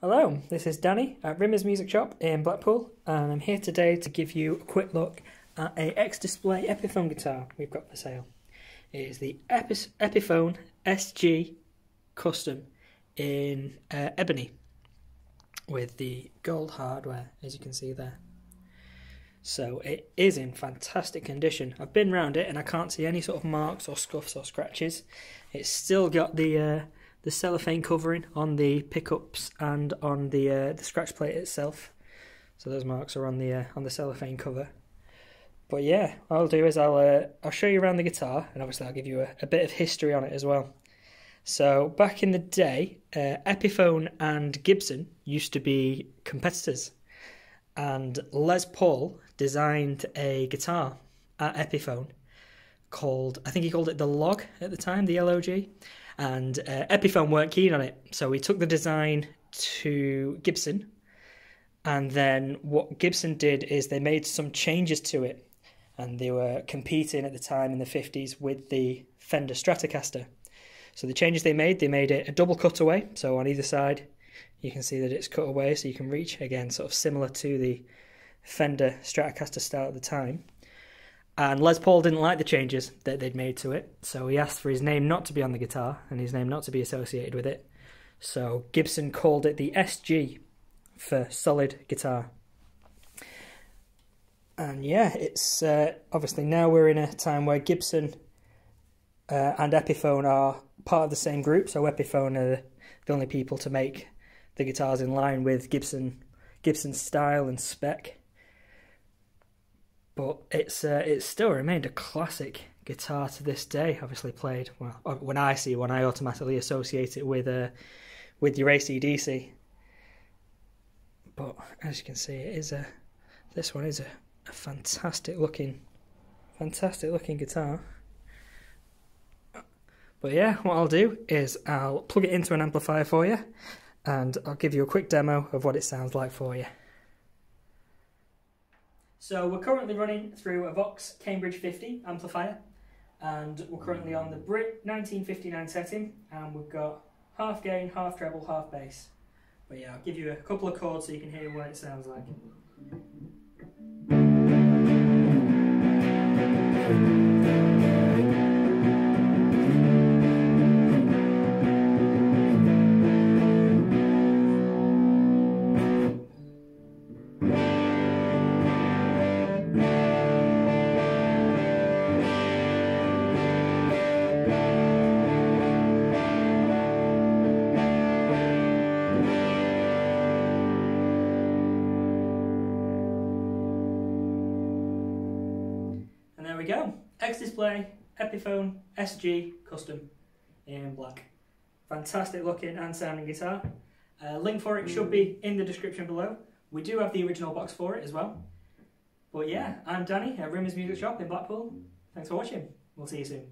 Hello, this is Danny at Rimmer's Music Shop in Blackpool, and I'm here today to give you a quick look at a X-Display Epiphone guitar we've got for sale. It is the Epi Epiphone SG Custom in uh, ebony with the gold hardware, as you can see there. So it is in fantastic condition. I've been around it and I can't see any sort of marks or scuffs or scratches. It's still got the uh, the cellophane covering on the pickups and on the uh, the scratch plate itself. So those marks are on the uh, on the cellophane cover. But yeah, what I'll do is I'll uh, I'll show you around the guitar, and obviously I'll give you a, a, bit of history on it as well. So back in the day, uh, Epiphone and Gibson used to be competitors, and Les Paul designed a guitar at Epiphone called I think he called it the Log at the time, the LOG, and uh, Epiphone weren't keen on it, so we took the design to Gibson, and then what Gibson did is they made some changes to it, and they were competing at the time in the 50s with the Fender Stratocaster. So the changes they made, they made it a double cutaway, so on either side you can see that it's cut away so you can reach, again, sort of similar to the Fender Stratocaster style at the time. And Les Paul didn't like the changes that they'd made to it, so he asked for his name not to be on the guitar and his name not to be associated with it. So Gibson called it the SG for solid guitar. And yeah, it's uh, obviously now we're in a time where Gibson uh, and Epiphone are part of the same group. So Epiphone are the only people to make the guitars in line with Gibson Gibson's style and spec but it's uh, it's still remained a classic guitar to this day. Obviously played well uh, when I see one, I automatically associate it with uh, with your ACDC. But as you can see, it is a this one is a, a fantastic looking, fantastic looking guitar. But yeah, what I'll do is I'll plug it into an amplifier for you, and I'll give you a quick demo of what it sounds like for you. So we're currently running through a Vox Cambridge 50 amplifier and we're currently on the Brit 1959 setting and we've got half gain, half treble, half bass. But yeah, I'll give you a couple of chords so you can hear what it sounds like. Go. X-Display, Epiphone, SG, custom in black. Fantastic looking and sounding guitar. Uh, link for it should be in the description below. We do have the original box for it as well. But yeah, I'm Danny at Rimmer's Music Shop in Blackpool. Thanks for watching. We'll see you soon.